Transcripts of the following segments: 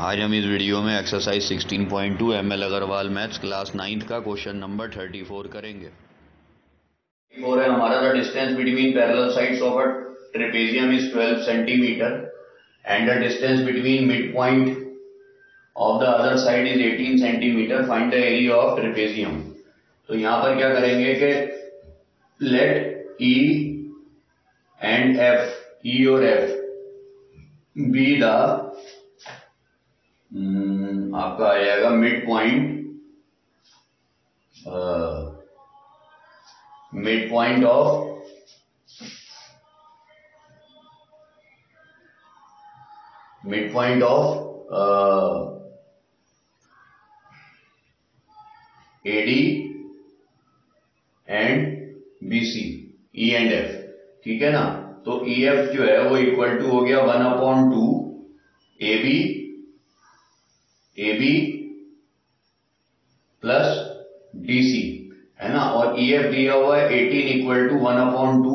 आज हम इस वीडियो में exercise 16.2 point two M L Aggarwal maths class ninth का क्वेश्चन नंबर 34 करेंगे। और है हमारा the distance between parallel sides of a trapezium is 12 centimetre and the distance between mid point of the other side is 18 centimetre find the area of trapezium तो यहाँ पर क्या करेंगे कि let E and F E और F be the आपका आ जाएगा mid point mid point of mid point of AD and BC E and F ठीक है ना? तो ई e एफ़ जो है वो इक्वल टू हो गया one upon two A B A B plus D C है ना? और ई एफ़ दिया हुआ है eighteen equal to one upon two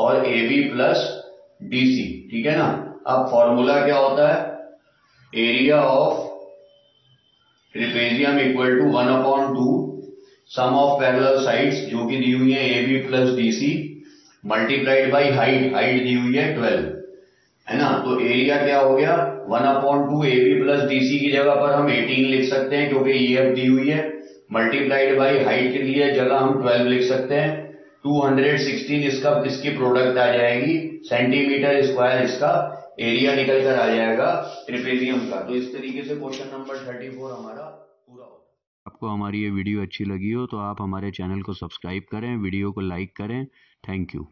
और A B plus D C ठीक है ना? अब फॉर्मूला क्या होता है? Area of trapezium equal to one upon two sum of parallel sides जो कि दी हुई है A B plus DC multiplied by height height दी हुई है ट्वेल्व है ना? तो एरिया क्या हो गया? One upon two A B plus DC की जगह पर हम एटीन लिख सकते हैं, क्योंकि ई एफ़ दी हुई है। मल्टीप्लाइड बाई हाइट के लिए जगह हम ट्वेल्व लिख सकते हैं। टू हंड्रेड सिक्सटीन इसका, इसकी प्रोडक्ट आ जाएगी। सेंटीमीटर स्क्वायर इसका एरिया निकल कर आ जाएगा ट्रिपेजियम का। तो इस तरीके से क्वेश्चन नंबर थर्टी फोर हमारा पूरा होता आपको हमारी ये वीडियो अच्छी लगी हो तो आप हमारे चैनल को सब्सक्राइब करें वीडियो को लाइक करें। Thank you